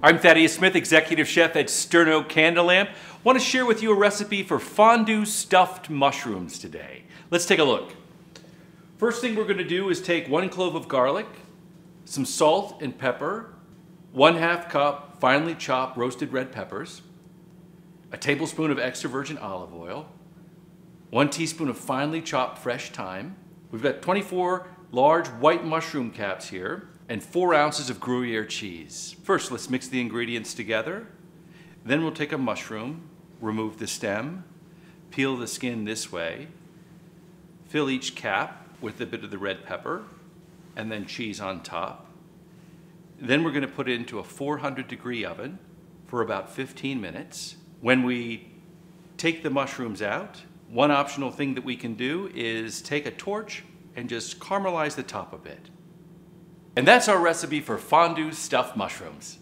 I'm Thaddaeus Smith, Executive Chef at Sterno Candle Lamp. Want to share with you a recipe for fondue stuffed mushrooms today. Let's take a look. First thing we're going to do is take one clove of garlic, some salt and pepper, one half cup finely chopped roasted red peppers, a tablespoon of extra virgin olive oil, one teaspoon of finely chopped fresh thyme. We've got 24 large white mushroom caps here, and four ounces of Gruyere cheese. First, let's mix the ingredients together. Then we'll take a mushroom, remove the stem, peel the skin this way, fill each cap with a bit of the red pepper, and then cheese on top. Then we're gonna put it into a 400 degree oven for about 15 minutes. When we take the mushrooms out, one optional thing that we can do is take a torch and just caramelize the top a bit. And that's our recipe for fondue stuffed mushrooms.